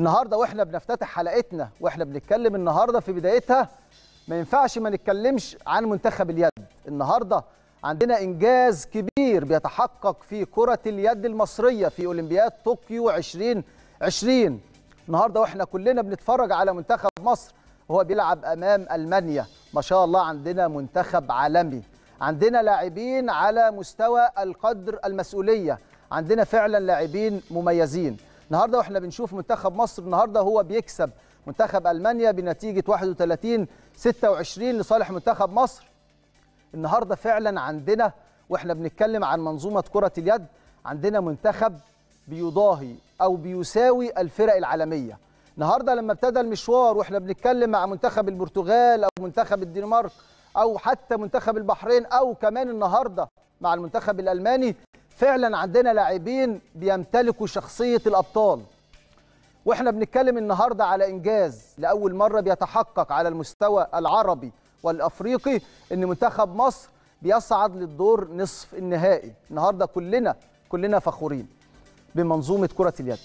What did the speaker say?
النهارده وإحنا بنفتتح حلقتنا وإحنا بنتكلم النهارده في بدايتها ما ينفعش ما نتكلمش عن منتخب اليد. النهارده عندنا إنجاز كبير بيتحقق في كرة اليد المصرية في أولمبياد طوكيو 2020 النهارده وإحنا كلنا بنتفرج على منتخب مصر وهو بيلعب أمام ألمانيا. ما شاء الله عندنا منتخب عالمي. عندنا لاعبين على مستوى القدر المسؤولية. عندنا فعلا لاعبين مميزين. النهارده وإحنا بنشوف منتخب مصر النهارده هو بيكسب منتخب ألمانيا بنتيجة 31 26 لصالح منتخب مصر. النهارده فعلا عندنا وإحنا بنتكلم عن منظومة كرة اليد عندنا منتخب بيضاهي أو بيساوي الفرق العالمية. النهارده لما ابتدى المشوار وإحنا بنتكلم مع منتخب البرتغال أو منتخب الدنمارك أو حتى منتخب البحرين أو كمان النهارده مع المنتخب الألماني فعلا عندنا لاعبين بيمتلكوا شخصية الأبطال. وإحنا بنتكلم النهارده على إنجاز لأول مرة بيتحقق على المستوى العربي والأفريقي إن منتخب مصر بيصعد للدور نصف النهائي. النهارده كلنا كلنا فخورين بمنظومة كرة اليد.